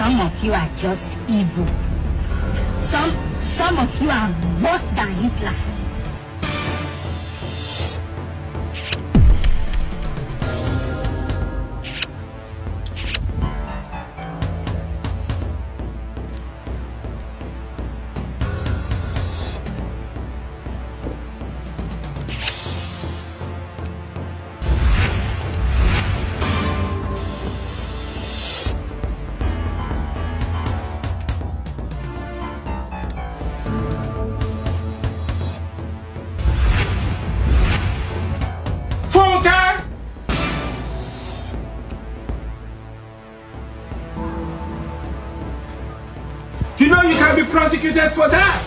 Some of you are just evil. Some some of you are worse than Hitler. You know you can be prosecuted for that.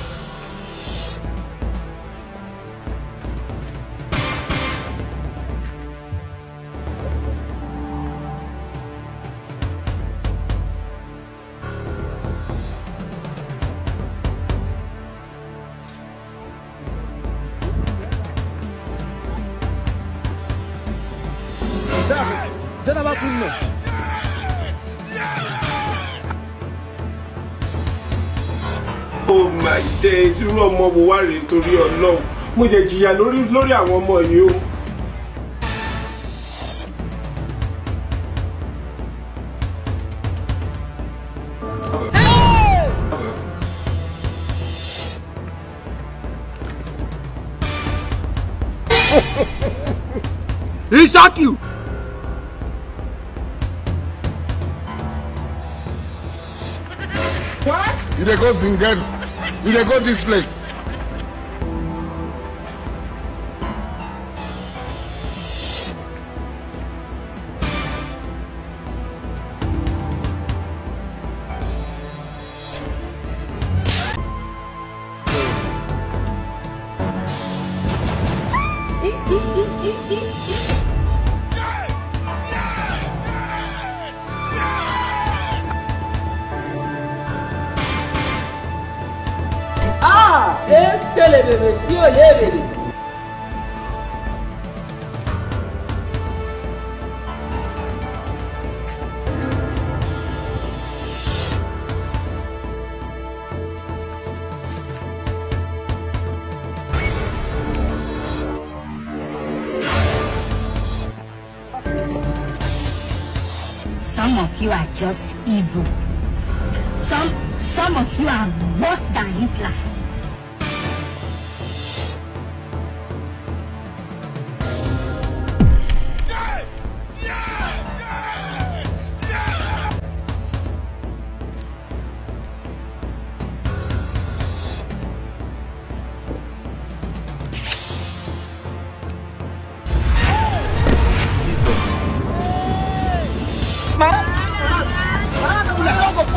Dana, my days, irú ọmọ wo wá rèé torí Ọlọ́run. Mo jẹ jìyà lórí lórí àwọn ọmọ yìí o. He shock you. What? You dey go Zingen. We can go this place. Eek, eek, eek, eek, eek. Ah, este le bebeció llévele. Some of you are just evil. Some some of you are worse than Hitler.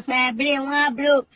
Nossa, abriu, blue.